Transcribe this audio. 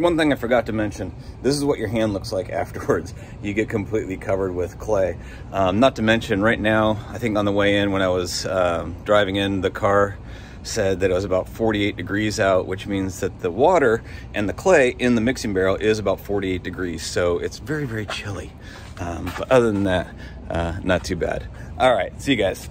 one thing I forgot to mention, this is what your hand looks like afterwards. You get completely covered with clay. Um, not to mention right now, I think on the way in when I was um, driving in, the car said that it was about 48 degrees out, which means that the water and the clay in the mixing barrel is about 48 degrees. So it's very, very chilly. Um, but other than that, uh, not too bad. All right, see you guys.